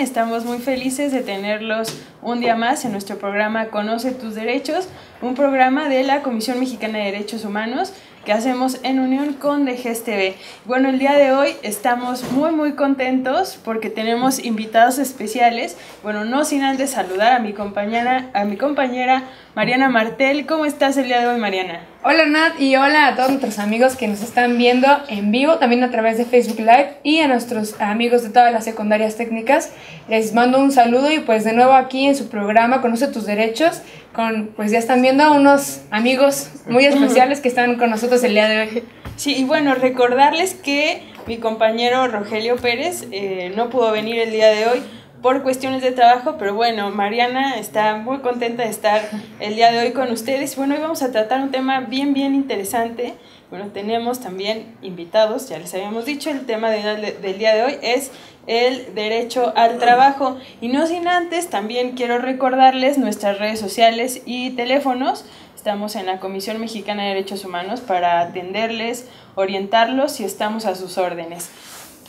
Estamos muy felices de tenerlos un día más en nuestro programa Conoce tus derechos, un programa de la Comisión Mexicana de Derechos Humanos que hacemos en unión con DGSTV. Bueno, el día de hoy estamos muy muy contentos porque tenemos invitados especiales. Bueno, no sin antes saludar a mi compañera, a mi compañera Mariana Martel. ¿Cómo estás el día de hoy, Mariana? Hola Nat y hola a todos nuestros amigos que nos están viendo en vivo, también a través de Facebook Live y a nuestros amigos de todas las secundarias técnicas. Les mando un saludo y pues de nuevo aquí en su programa Conoce tus derechos, con pues ya están viendo a unos amigos muy especiales que están con nosotros el día de hoy. Sí, y bueno, recordarles que mi compañero Rogelio Pérez eh, no pudo venir el día de hoy por cuestiones de trabajo, pero bueno, Mariana está muy contenta de estar el día de hoy con ustedes. Bueno, hoy vamos a tratar un tema bien, bien interesante. Bueno, tenemos también invitados, ya les habíamos dicho, el tema del día de hoy es el derecho al trabajo. Y no sin antes, también quiero recordarles nuestras redes sociales y teléfonos. Estamos en la Comisión Mexicana de Derechos Humanos para atenderles, orientarlos y estamos a sus órdenes.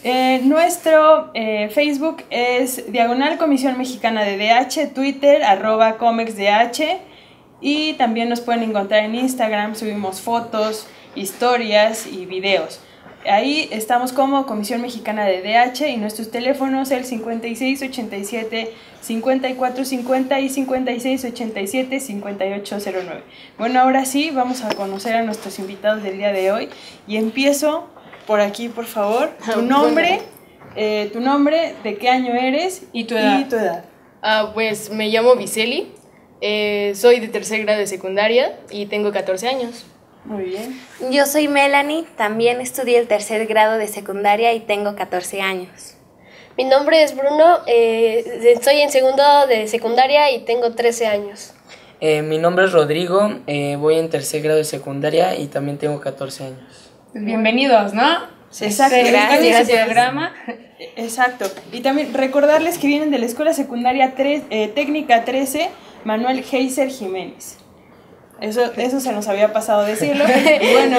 Eh, nuestro eh, Facebook es Diagonal Comisión Mexicana de DH, Twitter arroba ComexDH y también nos pueden encontrar en Instagram, subimos fotos, historias y videos. Ahí estamos como Comisión Mexicana de DH y nuestros teléfonos el 5687 5450 y 5687 5809. Bueno, ahora sí, vamos a conocer a nuestros invitados del día de hoy y empiezo por aquí, por favor. Tu nombre, eh, tu nombre, de qué año eres y tu edad. Y tu edad. Ah, pues me llamo Viceli, eh, soy de tercer grado de secundaria y tengo 14 años. Muy bien. Yo soy Melanie, también estudié el tercer grado de secundaria y tengo 14 años. Mi nombre es Bruno, eh, estoy en segundo de secundaria y tengo 13 años. mi nombre es Rodrigo, voy en tercer grado de secundaria y también tengo 14 años. Bienvenidos, ¿no? Exacto. Gracias. programa. Exacto. Y también recordarles que vienen de la Escuela Secundaria eh, Técnica 13, Manuel Heiser Jiménez. Eso, eso se nos había pasado decirlo. Y bueno,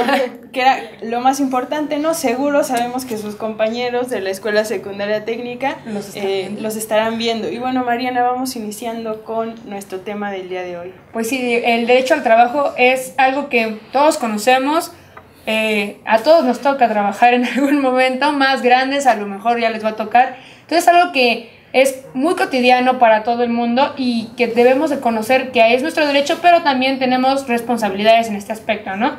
que era lo más importante, ¿no? Seguro sabemos que sus compañeros de la Escuela Secundaria Técnica los, eh, los estarán viendo. Y bueno, Mariana, vamos iniciando con nuestro tema del día de hoy. Pues sí, el derecho al trabajo es algo que todos conocemos, eh, a todos nos toca trabajar en algún momento, más grandes a lo mejor ya les va a tocar. Entonces es algo que es muy cotidiano para todo el mundo y que debemos de conocer que es nuestro derecho, pero también tenemos responsabilidades en este aspecto, ¿no?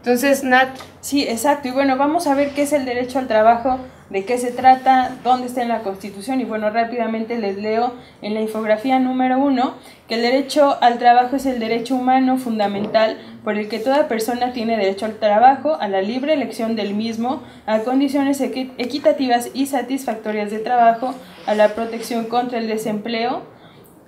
Entonces, Nat. Sí, exacto. Y bueno, vamos a ver qué es el derecho al trabajo, de qué se trata, dónde está en la Constitución. Y bueno, rápidamente les leo en la infografía número uno que el derecho al trabajo es el derecho humano fundamental por el que toda persona tiene derecho al trabajo, a la libre elección del mismo, a condiciones equitativas y satisfactorias de trabajo, a la protección contra el desempleo,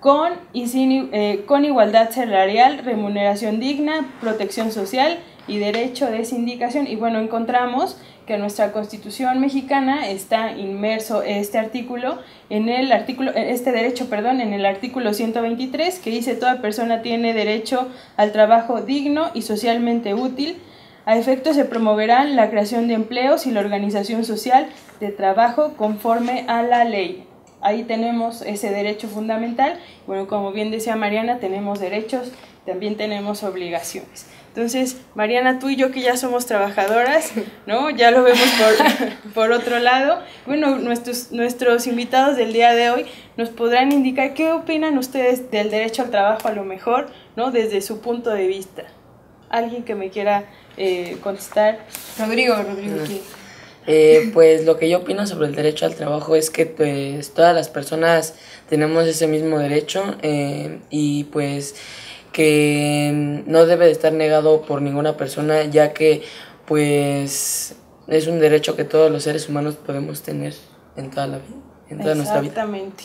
con, y sin, eh, con igualdad salarial, remuneración digna, protección social y derecho de sindicación. Y bueno, encontramos que nuestra Constitución mexicana está inmerso este artículo en el artículo este derecho, perdón, en el artículo 123 que dice toda persona tiene derecho al trabajo digno y socialmente útil. A efecto se promoverá la creación de empleos y la organización social de trabajo conforme a la ley. Ahí tenemos ese derecho fundamental. Bueno, como bien decía Mariana, tenemos derechos, también tenemos obligaciones. Entonces, Mariana, tú y yo que ya somos trabajadoras, ¿no? Ya lo vemos por, por otro lado. Bueno, nuestros, nuestros invitados del día de hoy nos podrán indicar qué opinan ustedes del derecho al trabajo a lo mejor, ¿no? Desde su punto de vista. ¿Alguien que me quiera eh, contestar? Rodrigo, Rodrigo, aquí. Eh, pues lo que yo opino sobre el derecho al trabajo es que pues todas las personas tenemos ese mismo derecho eh, y pues que no debe de estar negado por ninguna persona, ya que pues es un derecho que todos los seres humanos podemos tener en toda la en toda nuestra vida. Exactamente.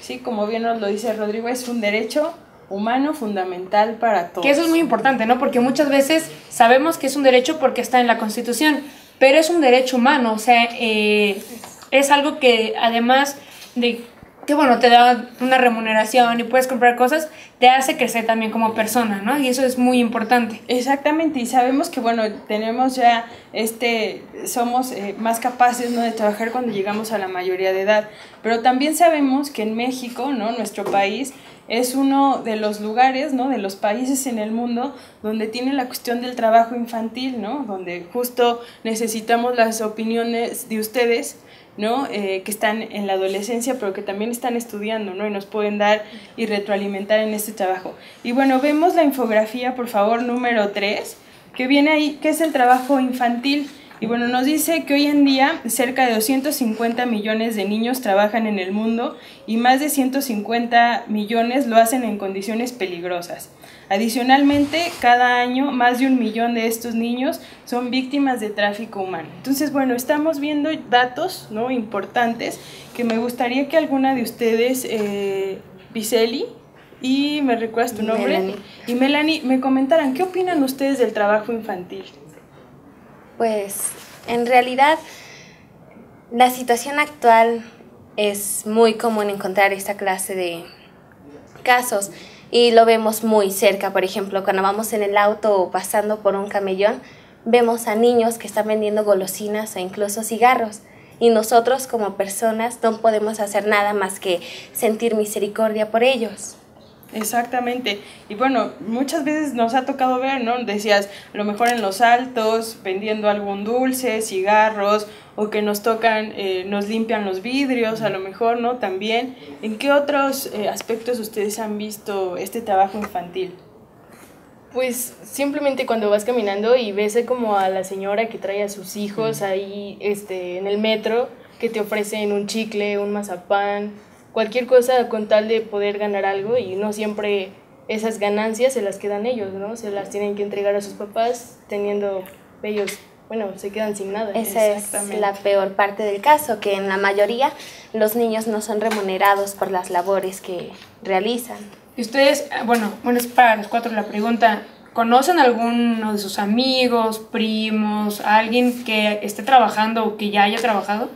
Sí, como bien nos lo dice Rodrigo, es un derecho humano fundamental para todos. Que eso es muy importante, ¿no? Porque muchas veces sabemos que es un derecho porque está en la Constitución, pero es un derecho humano, o sea, eh, es algo que además de que bueno, te da una remuneración y puedes comprar cosas, te hace crecer también como persona, ¿no? Y eso es muy importante. Exactamente, y sabemos que, bueno, tenemos ya, este, somos eh, más capaces, ¿no?, de trabajar cuando llegamos a la mayoría de edad, pero también sabemos que en México, ¿no?, nuestro país, es uno de los lugares, ¿no? De los países en el mundo donde tiene la cuestión del trabajo infantil, ¿no? Donde justo necesitamos las opiniones de ustedes ¿no? Eh, que están en la adolescencia, pero que también están estudiando, ¿no? Y nos pueden dar y retroalimentar en este trabajo. Y bueno, vemos la infografía, por favor, número 3, que viene ahí, que es el trabajo infantil. Y bueno, nos dice que hoy en día cerca de 250 millones de niños trabajan en el mundo y más de 150 millones lo hacen en condiciones peligrosas. Adicionalmente, cada año más de un millón de estos niños son víctimas de tráfico humano. Entonces, bueno, estamos viendo datos ¿no? importantes que me gustaría que alguna de ustedes, eh, y me recuerdas tu nombre, y Melanie, me comentaran, ¿qué opinan ustedes del trabajo infantil? Pues, en realidad, la situación actual es muy común encontrar esta clase de casos y lo vemos muy cerca. Por ejemplo, cuando vamos en el auto o pasando por un camellón, vemos a niños que están vendiendo golosinas o incluso cigarros. Y nosotros como personas no podemos hacer nada más que sentir misericordia por ellos. Exactamente. Y bueno, muchas veces nos ha tocado ver, ¿no? Decías, a lo mejor en los altos, vendiendo algún dulce, cigarros, o que nos tocan, eh, nos limpian los vidrios, a lo mejor, ¿no? También. ¿En qué otros eh, aspectos ustedes han visto este trabajo infantil? Pues simplemente cuando vas caminando y ves como a la señora que trae a sus hijos ahí este, en el metro, que te ofrecen un chicle, un mazapán, cualquier cosa con tal de poder ganar algo y no siempre esas ganancias se las quedan ellos, ¿no? Se las tienen que entregar a sus papás teniendo ellos, bueno, se quedan sin nada. Esa es la peor parte del caso, que en la mayoría los niños no son remunerados por las labores que realizan. Y ustedes, bueno, bueno, es para los cuatro la pregunta, ¿conocen a alguno de sus amigos, primos, alguien que esté trabajando o que ya haya trabajado?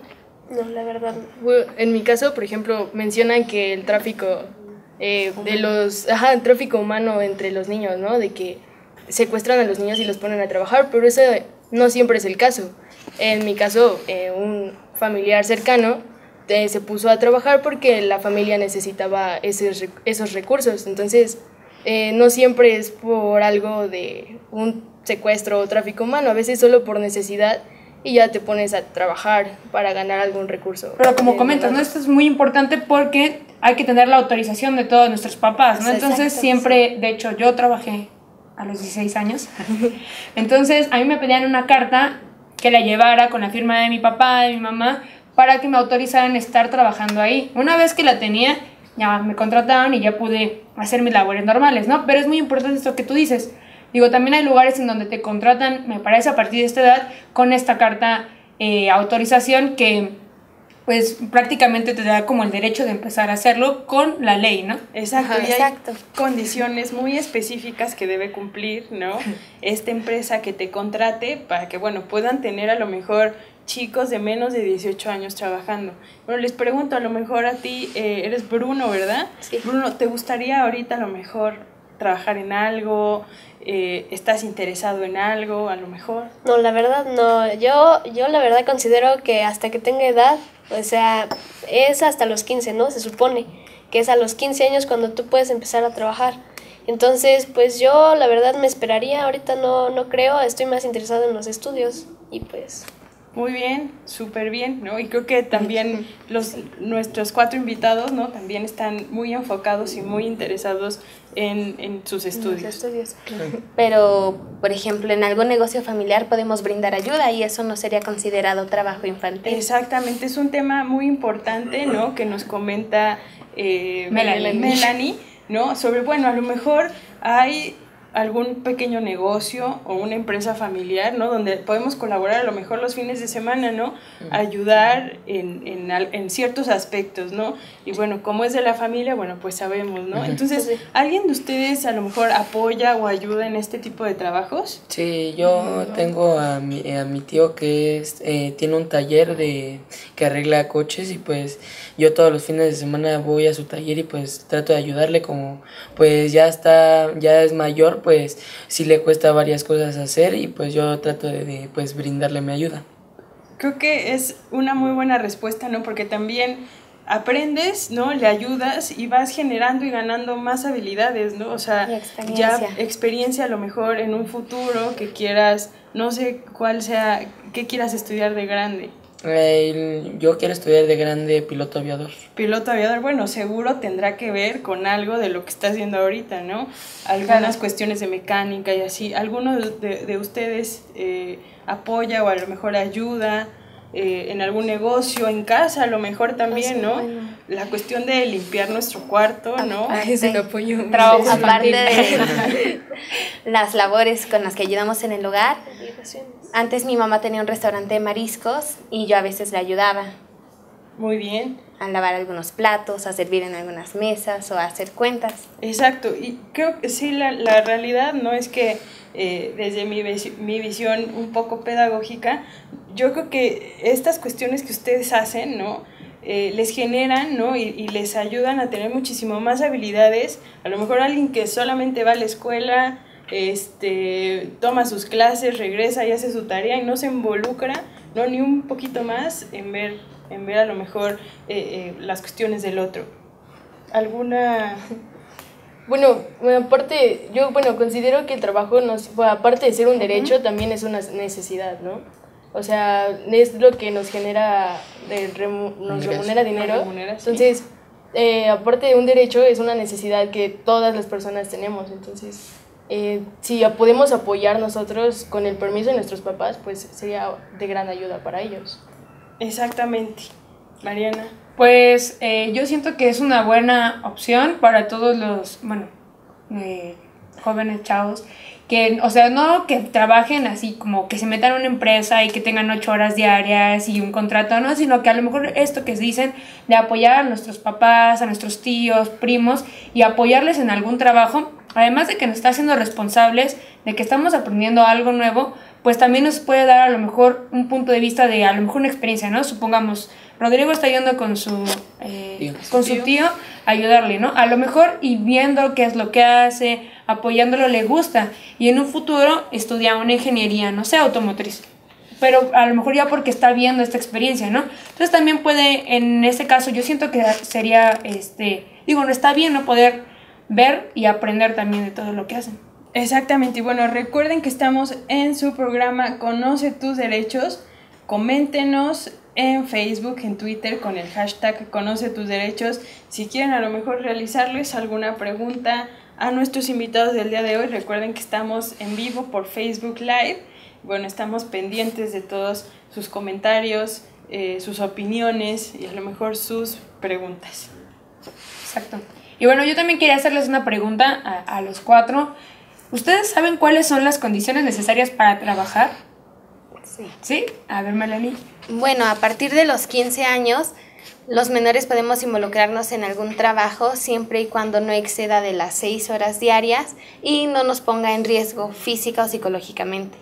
No, la verdad. en mi caso, por ejemplo, mencionan que el tráfico eh, de los, ajá, el tráfico humano entre los niños, ¿no? De que secuestran a los niños y los ponen a trabajar, pero eso no siempre es el caso. En mi caso, eh, un familiar cercano eh, se puso a trabajar porque la familia necesitaba esos, esos recursos. Entonces, no siempre es por algo de un secuestro o tráfico humano, a veces solo por necesidad y ya te pones a trabajar para ganar algún recurso. Pero como comentas, ¿no? Esto es muy importante porque hay que tener la autorización de todos nuestros papás, ¿no? Entonces siempre, de hecho, yo trabajé a los 16 años. Entonces a mí me pedían una carta que la llevara con la firma de mi papá, de mi mamá, para que me autorizaran estar trabajando ahí. Una vez que la tenía, ya me contrataron y ya pude hacer mis labores normales, ¿no? Pero es muy importante esto que tú dices Digo, también hay lugares en donde te contratan, me parece, a partir de esta edad, con esta carta eh, autorización que pues prácticamente te da como el derecho de empezar a hacerlo con la ley, ¿no? Exacto, y hay condiciones muy específicas que debe cumplir, ¿no? Esta empresa que te contrate para que, bueno, puedan tener a lo mejor chicos de menos de 18 años trabajando. Bueno, les pregunto, a lo mejor a ti, eh, eres Bruno, ¿verdad? Sí. Bruno, ¿te gustaría ahorita a lo mejor trabajar en algo? Eh, estás interesado en algo, a lo mejor. No, la verdad no. Yo, yo la verdad considero que hasta que tenga edad, o sea, es hasta los 15, ¿no? Se supone que es a los 15 años cuando tú puedes empezar a trabajar. Entonces, pues yo la verdad me esperaría, ahorita no, no creo, estoy más interesado en los estudios y pues... Muy bien, súper bien, ¿no? Y creo que también los, nuestros cuatro invitados, ¿no? También están muy enfocados y muy interesados en, en sus estudios. estudios. Pero, por ejemplo, en algún negocio familiar podemos brindar ayuda y eso no sería considerado trabajo infantil. Exactamente, es un tema muy importante, ¿no? Que nos comenta eh, Melanie. Melanie, ¿no? Sobre, bueno, a lo mejor hay algún pequeño negocio o una empresa familiar, ¿no? Donde podemos colaborar a lo mejor los fines de semana, ¿no? Ayudar en, en, en ciertos aspectos, ¿no? Y bueno, como es de la familia, bueno, pues sabemos, ¿no? Entonces, ¿alguien de ustedes a lo mejor apoya o ayuda en este tipo de trabajos? Sí, yo tengo a mi, a mi tío que es, eh, tiene un taller de que arregla coches y pues yo todos los fines de semana voy a su taller y pues trato de ayudarle como pues ya está, ya es mayor, pues sí le cuesta varias cosas hacer y pues yo trato de, pues brindarle mi ayuda. Creo que es una muy buena respuesta, ¿no? Porque también aprendes, ¿no? Le ayudas y vas generando y ganando más habilidades, ¿no? O sea, ya experiencia a lo mejor en un futuro que quieras, no sé cuál sea, qué quieras estudiar de grande. Yo quiero estudiar de grande piloto aviador. Piloto aviador, bueno, seguro tendrá que ver con algo de lo que está haciendo ahorita, ¿no? Algunas cuestiones de mecánica y así. ¿Alguno de, de ustedes eh, apoya o a lo mejor ayuda? Eh, en algún negocio, en casa a lo mejor también, ¿no? La cuestión de limpiar nuestro cuarto, ¿no? es un apoyo. Trabajo aparte de las labores con las que ayudamos en el hogar. Antes mi mamá tenía un restaurante de mariscos y yo a veces le ayudaba. Muy bien. A lavar algunos platos, a servir en algunas mesas o a hacer cuentas. Exacto, y creo que sí, la, la realidad no es que eh, desde mi, mi, visión un poco pedagógica, yo creo que estas cuestiones que ustedes hacen, ¿no? Eh, les generan, ¿no? Y, y, les ayudan a tener muchísimo más habilidades. A lo mejor alguien que solamente va a la escuela, este, toma sus clases, regresa y hace su tarea y no se involucra, ¿no? Ni un poquito más en ver, en ver a lo mejor eh, las cuestiones del otro. ¿Alguna bueno, aparte, yo bueno, considero que el trabajo, nos, aparte de ser un derecho, también es una necesidad, ¿no? O sea, es lo que nos genera, nos remunera dinero. Entonces, eh, aparte de un derecho, es una necesidad que todas las personas tenemos. Entonces, eh, si podemos apoyar nosotros con el permiso de nuestros papás, pues sería de gran ayuda para ellos. Exactamente. Mariana. Pues eh, yo siento que es una buena opción para todos los, bueno, eh, jóvenes chavos, que, o sea, no que trabajen así como que se metan en una empresa y que tengan ocho horas diarias y un contrato, no, sino que a lo mejor esto que dicen de apoyar a nuestros papás, a nuestros tíos, primos y apoyarles en algún trabajo, además de que nos está haciendo responsables de que estamos aprendiendo algo nuevo, pues también nos puede dar a lo mejor un punto de vista de a lo mejor una experiencia, ¿no? Supongamos, Rodrigo está yendo con su, eh, con su tío a ayudarle, ¿no? A lo mejor y viendo qué es lo que hace, apoyándolo le gusta y en un futuro estudia una ingeniería, no sé, automotriz. Pero a lo mejor ya porque está viendo esta experiencia, ¿no? Entonces también puede, en ese caso, yo siento que sería, este, digo, no está bien no poder ver y aprender también de todo lo que hacen. Exactamente, y bueno, recuerden que estamos en su programa Conoce tus derechos. Coméntenos en Facebook, en Twitter con el hashtag Conoce tus derechos. Si quieren a lo mejor realizarles alguna pregunta a nuestros invitados del día de hoy, recuerden que estamos en vivo por Facebook Live. Bueno, estamos pendientes de todos sus comentarios, eh, sus opiniones y a lo mejor sus preguntas. Exacto. Y bueno, yo también quería hacerles una pregunta a, a los cuatro. ¿Ustedes saben cuáles son las condiciones necesarias para trabajar? Sí. ¿Sí? A ver, Melanie. Bueno, a partir de los 15 años, los menores podemos involucrarnos en algún trabajo siempre y cuando no exceda de las 6 horas diarias y no nos ponga en riesgo física o psicológicamente.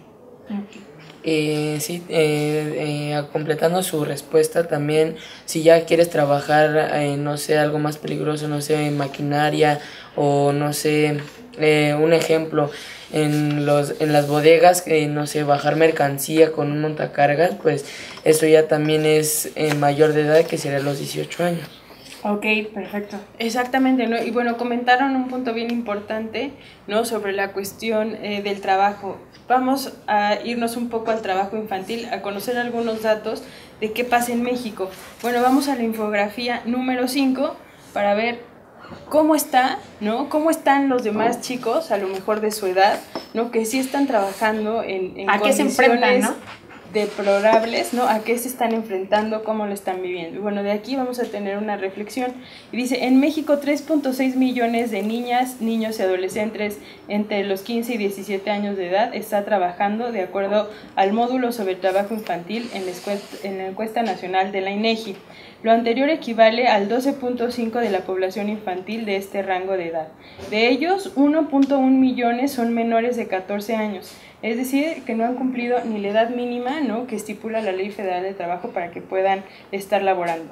Eh, sí, eh, eh, completando su respuesta también, si ya quieres trabajar, no sé, algo más peligroso, no sé, en maquinaria o no sé, un ejemplo, en, los, en las bodegas, que no sé, bajar mercancía con un montacargas, pues eso ya también es mayor de edad, que sería los 18 años. Ok, perfecto. Exactamente, ¿no? Y bueno, comentaron un punto bien importante, ¿no? Sobre la cuestión eh, del trabajo. Vamos a irnos un poco al trabajo infantil, a conocer algunos datos de qué pasa en México. Bueno, vamos a la infografía número 5 para ver cómo está, ¿no? Cómo están los demás chicos, a lo mejor de su edad, ¿no? Que sí están trabajando en, en ¿A qué se enfrentan, no? deplorables, ¿no? ¿A qué se están enfrentando? ¿Cómo lo están viviendo? Y bueno, de aquí vamos a tener una reflexión. Y dice, en México 3.6 millones de niñas, niños y adolescentes entre los 15 y 17 años de edad está trabajando de acuerdo al módulo sobre trabajo infantil en la, en la encuesta nacional de la INEGI. Lo anterior equivale al 12.5 de la población infantil de este rango de edad. De ellos, 1.1 millones son menores de 14 años, es decir, que no han cumplido ni la edad mínima ¿no? que estipula la Ley Federal de Trabajo para que puedan estar laborando.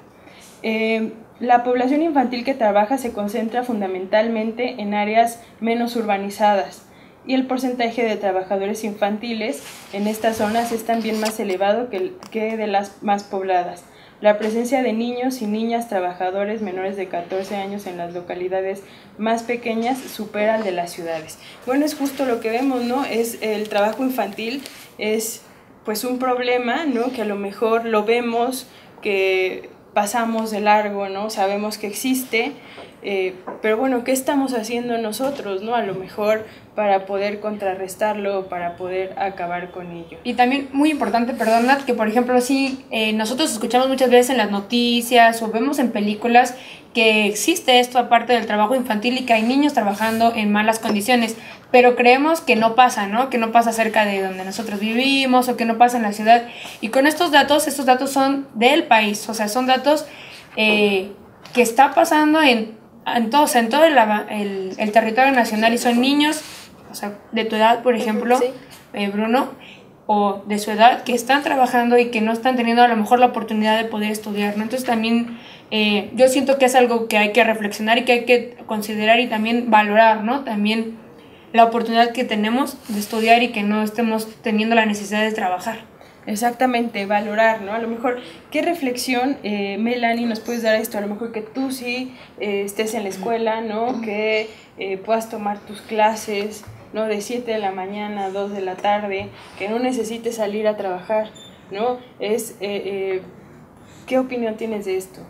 Eh, la población infantil que trabaja se concentra fundamentalmente en áreas menos urbanizadas y el porcentaje de trabajadores infantiles en estas zonas es también más elevado que, que de las más pobladas. La presencia de niños y niñas trabajadores menores de 14 años en las localidades más pequeñas supera al de las ciudades. Bueno, es justo lo que vemos, ¿no? Es el trabajo infantil es pues un problema, ¿no? Que a lo mejor lo vemos, que pasamos de largo, ¿no? Sabemos que existe, eh, pero bueno, ¿qué estamos haciendo nosotros, no? A lo mejor para poder contrarrestarlo, para poder acabar con ello. Y también muy importante, perdonad, que por ejemplo, sí, eh, nosotros escuchamos muchas veces en las noticias o vemos en películas que existe esto aparte del trabajo infantil y que hay niños trabajando en malas condiciones, pero creemos que no pasa, ¿no? Que no pasa cerca de donde nosotros vivimos o que no pasa en la ciudad. Y con estos datos, estos datos son del país, o sea, son datos eh, que está pasando en en todo, en todo el, el, territorio nacional y son niños, o sea, de tu edad, por ejemplo, eh, Bruno, o de su edad, que están trabajando y que no están teniendo a lo mejor la oportunidad de poder estudiar, ¿no? Entonces también eh, yo siento que es algo que hay que reflexionar y que hay que considerar y también valorar, ¿no? También la oportunidad que tenemos de estudiar y que no estemos teniendo la necesidad de trabajar. Exactamente, valorar, ¿no? A lo mejor, ¿qué reflexión, eh, Melanie, nos puedes dar esto? A lo mejor que tú sí eh, estés en la escuela, ¿no? Que eh, puedas tomar tus clases, ¿no? De 7 de la mañana a 2 de la tarde, que no necesites salir a trabajar, ¿no? Es, eh, ¿Qué opinión tienes de esto?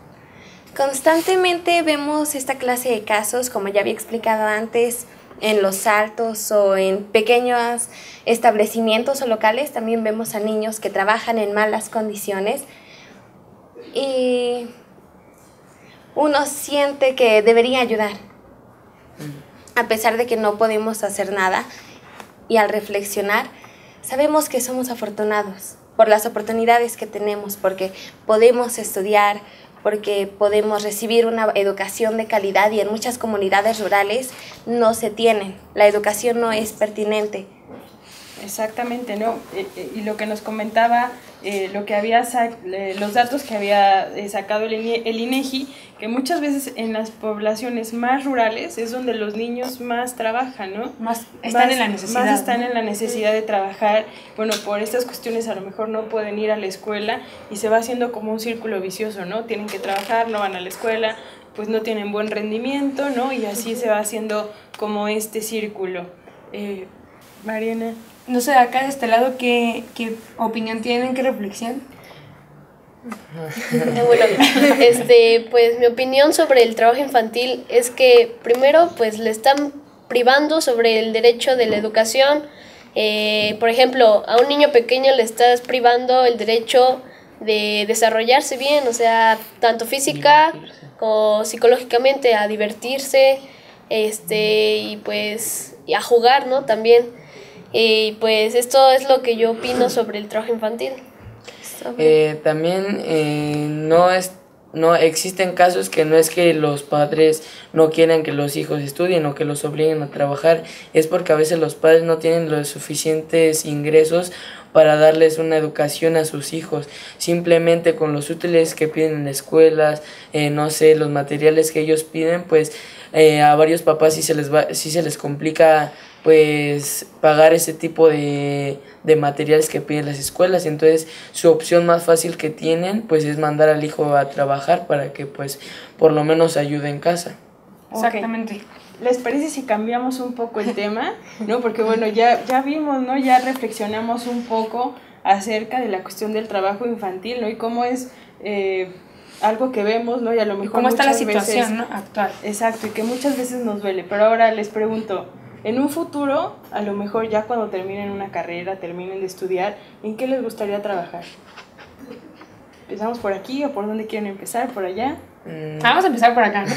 Constantemente vemos esta clase de casos, como ya había explicado antes, en los altos o en pequeños establecimientos o locales también vemos a niños que trabajan en malas condiciones y uno siente que debería ayudar, a pesar de que no podemos hacer nada. Y al reflexionar, sabemos que somos afortunados por las oportunidades que tenemos, porque podemos estudiar, porque podemos recibir una educación de calidad y en muchas comunidades rurales no se tienen. La educación no es pertinente. Exactamente, ¿no? Eh, eh, y lo que nos comentaba, eh, lo que había los datos que había sacado el, el INEGI, que muchas veces en las poblaciones más rurales es donde los niños más trabajan, ¿no? Más están en la necesidad. Más están en la necesidad de trabajar. Bueno, por estas cuestiones a lo mejor no pueden ir a la escuela y se va haciendo como un círculo vicioso, ¿no? Tienen que trabajar, no van a la escuela, pues no tienen buen rendimiento, ¿no? Y así se va haciendo como este círculo. Mariana no sé, acá de este lado, ¿qué, qué opinión tienen, qué reflexión? bueno, este, pues mi opinión sobre el trabajo infantil es que primero, pues le están privando sobre el derecho de la educación. Eh, por ejemplo, a un niño pequeño le estás privando el derecho de desarrollarse bien, o sea, tanto física como psicológicamente, a divertirse, este, y pues, y a jugar, ¿no? También. Y pues esto es lo que yo opino sobre el trabajo infantil. Eh, también eh, no es no existen casos que no es que los padres no quieran que los hijos estudien o que los obliguen a trabajar, es porque a veces los padres no tienen los suficientes ingresos para darles una educación a sus hijos. Simplemente con los útiles que piden en escuelas, eh, no sé, los materiales que ellos piden, pues a varios papás sí se les va, sí se les complica pues pagar ese tipo de, de materiales que piden las escuelas. Entonces su opción más fácil que tienen pues es mandar al hijo a trabajar para que pues por lo menos ayude en casa. Exactamente. ¿Les parece si cambiamos un poco el tema? ¿No? Porque bueno, ya, ya vimos, ¿no? Ya reflexionamos un poco acerca de la cuestión del trabajo infantil, ¿no? Y cómo es eh, algo que vemos, ¿no? Y a lo mejor... ¿Cómo está la situación actual? Exacto, y que muchas veces nos duele. Pero ahora les pregunto, en un futuro, a lo mejor ya cuando terminen una carrera, terminen de estudiar, ¿en qué les gustaría trabajar? ¿Empezamos por aquí o por dónde quieren empezar? ¿Por allá? Mm, Vamos a empezar por acá.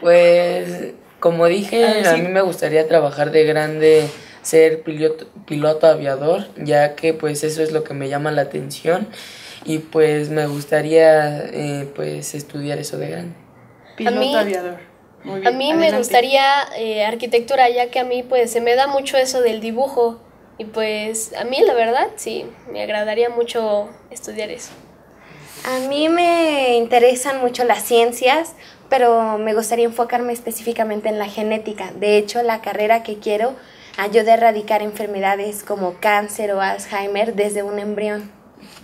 Pues, como dije, A ver, a sí. mí me gustaría trabajar de grande, ser piloto, piloto aviador, ya que pues eso es lo que me llama la atención y pues me gustaría eh, pues estudiar eso de grande. Piloto mí- aviador. Muy A mí me gustaría eh, arquitectura, ya que a mí pues se me da mucho eso del dibujo. Y pues a mí la verdad sí, me agradaría mucho estudiar eso. A mí me interesan mucho las ciencias, pero me gustaría enfocarme específicamente en la genética. De hecho, la carrera que quiero ayuda a erradicar enfermedades como cáncer o Alzheimer desde un embrión.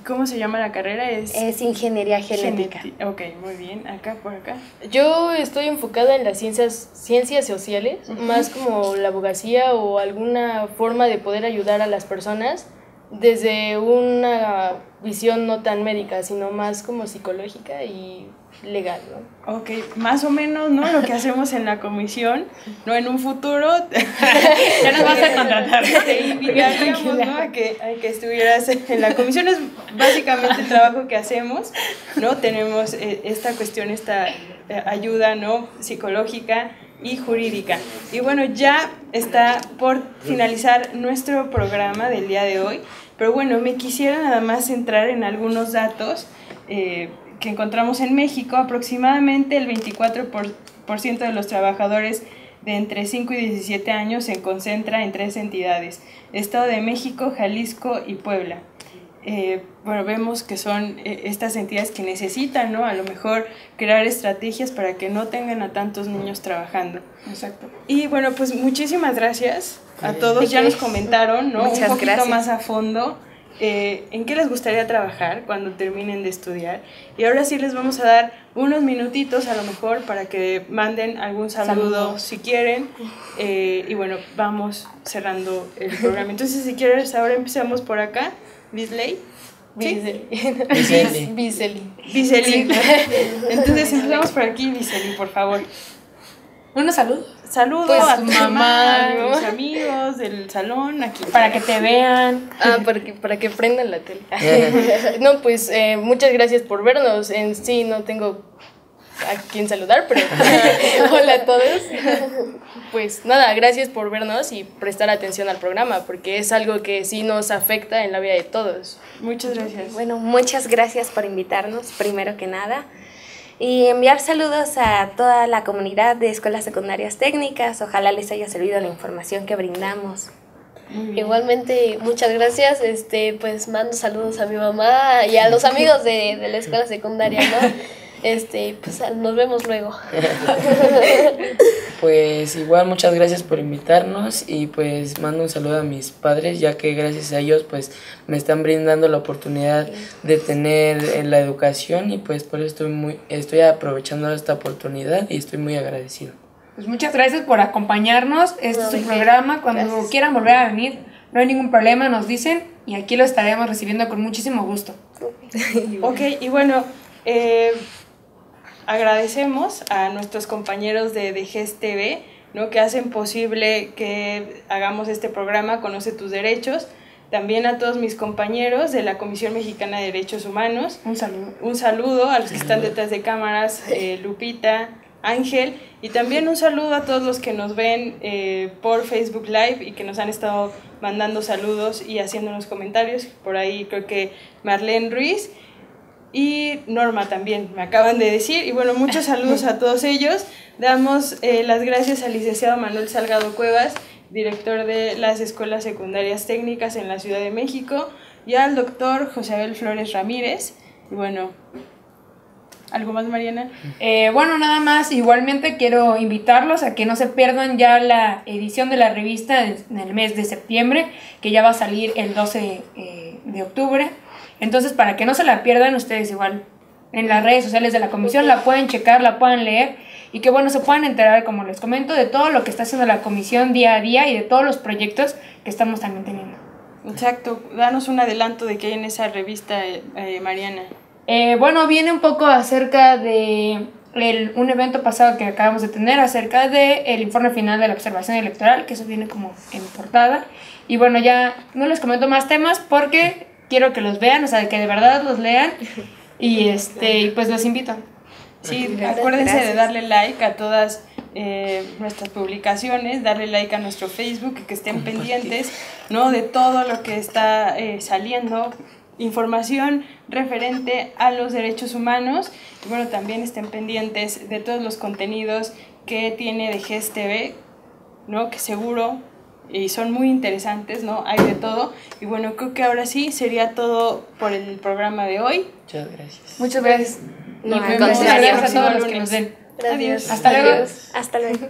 ¿Cómo se llama la carrera? Es Es ingeniería genética. geneti- Ok, muy bien. Acá, por acá. Yo estoy enfocada en las ciencias, ciencias sociales, más como la abogacía o alguna forma de poder ayudar a las personas desde una visión no tan médica, sino más como psicológica y legal, ¿no? Ok, más o menos, ¿no? Lo que hacemos en la comisión, ¿no? En un futuro Ya nos vas a contratar. te invitaríamos, ¿no? A que, a que estuvieras en la comisión. Es básicamente el trabajo que hacemos, ¿no? Tenemos eh, esta cuestión, esta eh, ayuda, ¿no? Psicológica y jurídica. Y bueno, ya está por finalizar nuestro programa del día de hoy. Pero bueno, me quisiera nada más centrar en algunos datos eh, que encontramos en México. Aproximadamente el 24% por, por ciento de los trabajadores de entre 5 y 17 años se concentra en tres entidades, Estado de México, Jalisco y Puebla. Eh, bueno, vemos que son eh, estas entidades que necesitan, ¿no? A lo mejor crear estrategias para que no tengan a tantos niños trabajando. Exacto. Y bueno, pues muchísimas gracias a todos. Ya nos comentaron, ¿no? Muchas Un poquito gracias. más a fondo eh, en qué les gustaría trabajar cuando terminen de estudiar. Y ahora sí les vamos a dar unos minutitos a lo mejor para que manden algún saludo Saludos. si quieren. Eh, y bueno, vamos cerrando el programa. Entonces, si quieres, ahora empezamos por acá. Bisley. Biseli. Biseli. Biseli. Entonces empezamos por aquí, Biseli, por favor. Unos saludos. Saludos Pues, a tu mamá, mamá, a ¿no? mis amigos del salón, aquí. Para que te vean. Ah, para que, para que prendan la tele. no, pues eh, muchas gracias por vernos. En sí no tengo a quien saludar, pero hola a todos. Pues nada, gracias por vernos y prestar atención al programa, porque es algo que sí nos afecta en la vida de todos. Muchas gracias. Bueno, muchas gracias por invitarnos, primero que nada. Y enviar saludos a toda la comunidad de escuelas secundarias técnicas. Ojalá les haya servido la información que brindamos. Igualmente, muchas gracias. Este, pues mando saludos a mi mamá y a los amigos de, de la escuela secundaria, ¿no? Este, pues nos vemos luego. Pues igual muchas gracias por invitarnos y pues mando un saludo a mis padres ya que gracias a ellos pues me están brindando la oportunidad de tener eh, la educación y pues por eso estoy muy estoy aprovechando esta oportunidad y estoy muy agradecido. Pues muchas gracias por acompañarnos. Este No, es ¿de su programa. Cuando Gracias. quieran volver a venir, no hay ningún problema, nos dicen y aquí lo estaremos recibiendo con muchísimo gusto. Ok, y bueno, eh, agradecemos a nuestros compañeros de, de GES TV, ¿no? que hacen posible que hagamos este programa Conoce tus derechos. También a todos mis compañeros de la Comisión Mexicana de Derechos Humanos. Un saludo. Un saludo a los que están detrás de cámaras, eh, Lupita, Ángel, y también un saludo a todos los que nos ven eh, por Facebook Live y que nos han estado mandando saludos y haciéndonos comentarios. Por ahí creo que Marlene Ruiz y Norma también me acaban de decir. Y bueno, muchos saludos a todos ellos. Damos eh, las gracias al licenciado Manuel Salgado Cuevas, director de las escuelas secundarias técnicas en la Ciudad de México, y al doctor José Abel Flores Ramírez. Y bueno, ¿algo más, Mariana? Eh, bueno, nada más, igualmente quiero invitarlos a que no se pierdan ya la edición de la revista en el mes de septiembre, que ya va a salir el 12 eh, de octubre. Entonces, para que no se la pierdan, ustedes igual en las redes sociales de la comisión la pueden checar, la pueden leer y que bueno, se puedan enterar, como les comento, de todo lo que está haciendo la comisión día a día y de todos los proyectos que estamos también teniendo. Exacto, danos un adelanto de qué hay en esa revista, eh, eh, Mariana. Eh, bueno, viene un poco acerca de el- un evento pasado que acabamos de tener acerca del el informe final de la observación electoral, que eso viene como en portada. Y bueno, ya no les comento más temas porque quiero que los vean, o sea, que de verdad los lean. Y este, pues los invito. Sí, acuérdense de darle like a todas eh, nuestras publicaciones, darle like a nuestro Facebook, que estén pendientes ¿no? de todo lo que está eh, saliendo, información referente a los derechos humanos. Y bueno, también estén pendientes de todos los contenidos que tiene de GES TV, ¿no? que seguro y son muy interesantes, ¿no? Hay de todo. Y bueno, creo que ahora sí sería todo por el programa de hoy. Muchas gracias. Muchas gracias. No, Nos vemos gracias a todos los que nos ven. Adiós. Hasta luego. Hasta luego.